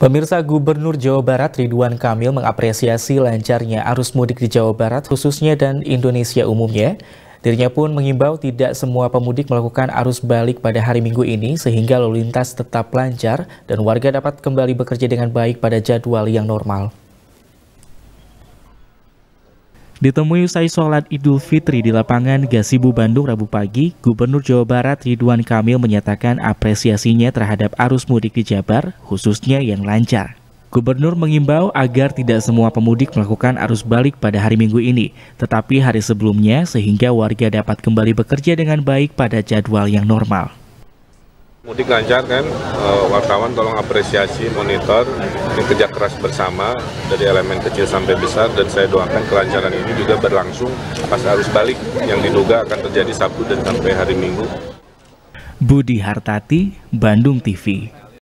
Pemirsa Gubernur Jawa Barat Ridwan Kamil mengapresiasi lancarnya arus mudik di Jawa Barat khususnya dan Indonesia umumnya. Dirinya pun mengimbau tidak semua pemudik melakukan arus balik pada hari Minggu ini sehingga lalu lintas tetap lancar dan warga dapat kembali bekerja dengan baik pada jadwal yang normal. Ditemui usai sholat Idul Fitri di lapangan Gasibu Bandung Rabu pagi, Gubernur Jawa Barat Ridwan Kamil menyatakan apresiasinya terhadap arus mudik di Jabar, khususnya yang lancar. Gubernur mengimbau agar tidak semua pemudik melakukan arus balik pada hari Minggu ini, tetapi hari sebelumnya sehingga warga dapat kembali bekerja dengan baik pada jadwal yang normal. Mudik lancar kan, e, wartawan tolong apresiasi, monitor, ini kerja keras bersama dari elemen kecil sampai besar dan saya doakan kelancaran ini juga berlangsung pas arus balik yang diduga akan terjadi Sabtu dan sampai hari Minggu. Budi Hartati, Bandung TV.